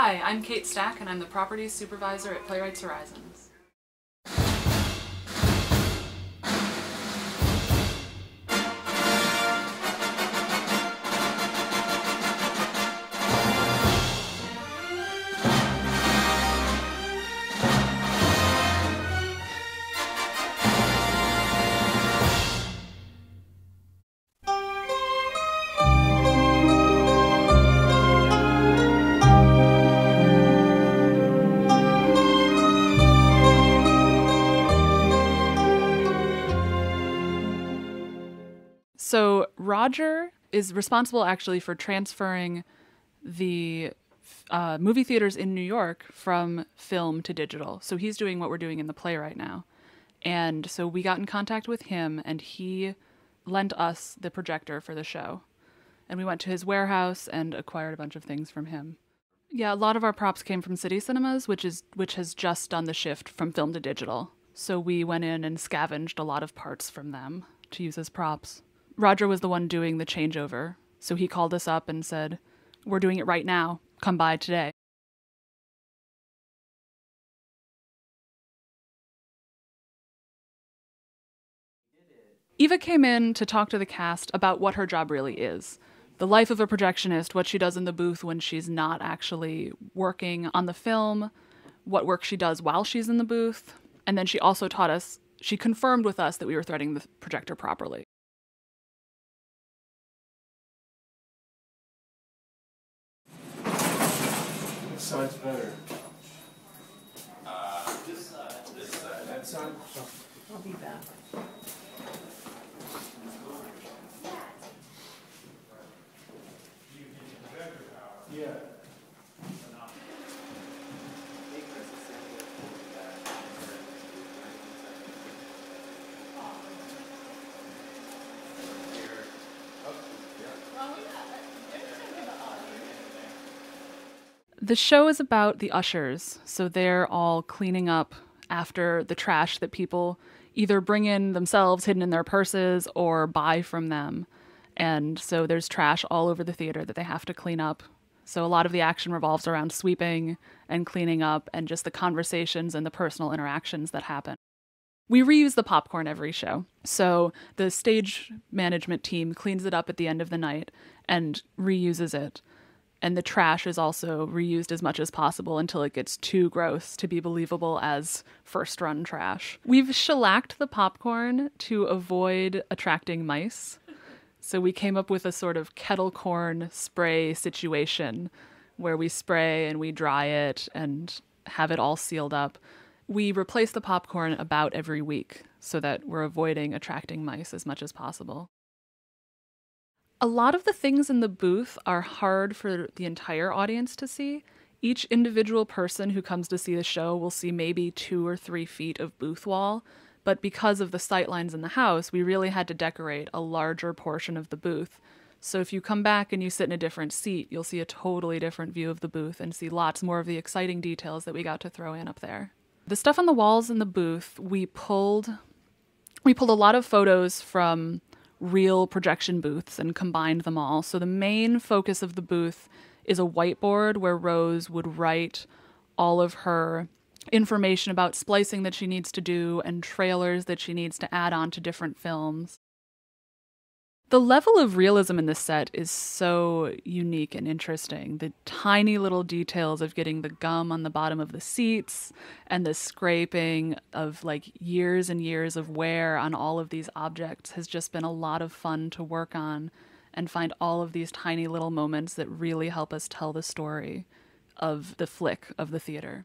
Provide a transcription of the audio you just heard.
Hi, I'm Kate Stack, and I'm the Properties Supervisor at Playwrights Horizons. So Roger is responsible actually for transferring the uh, movie theaters in New York from film to digital. So he's doing what we're doing in the play right now. And so we got in contact with him, and he lent us the projector for the show. And we went to his warehouse and acquired a bunch of things from him. Yeah, a lot of our props came from City Cinemas, which is which has just done the shift from film to digital. So we went in and scavenged a lot of parts from them to use as props. Roger was the one doing the changeover, so he called us up and said, "We're doing it right now. Come by today." Eva came in to talk to the cast about what her job really is. The life of a projectionist, what she does in the booth when she's not actually working on the film, what work she does while she's in the booth, and then she also taught us, she confirmed with us that we were threading the projector properly. Side's better? this side. This side. That side? I'll be back. Yeah. The show is about the ushers. So they're all cleaning up after the trash that people either bring in themselves hidden in their purses or buy from them. And so there's trash all over the theater that they have to clean up. So a lot of the action revolves around sweeping and cleaning up and just the conversations and the personal interactions that happen. We reuse the popcorn every show. So the stage management team cleans it up at the end of the night and reuses it and the trash is also reused as much as possible until it gets too gross to be believable as first run trash. We've shellacked the popcorn to avoid attracting mice. So we came up with a sort of kettle corn spray situation where we spray and we dry it and have it all sealed up. We replace the popcorn about every week so that we're avoiding attracting mice as much as possible a lot of the things in the booth are hard for the entire audience to see. Each individual person who comes to see the show will see maybe two or three feet of booth wall, but because of the sightlines in the house, we really had to decorate a larger portion of the booth. So if you come back and you sit in a different seat, you'll see a totally different view of the booth and see lots more of the exciting details that we got to throw in up there. The stuff on the walls in the booth, we pulled we pulled a lot of photos from real projection booths and combined them all. So the main focus of the booth is a whiteboard where Rose would write all of her information about splicing that she needs to do and trailers that she needs to add on to different films. The level of realism in this set is so unique and interesting. The tiny little details of getting the gum on the bottom of the seats and the scraping of like years and years of wear on all of these objects has just been a lot of fun to work on and find all of these tiny little moments that really help us tell the story of the flick of the theater.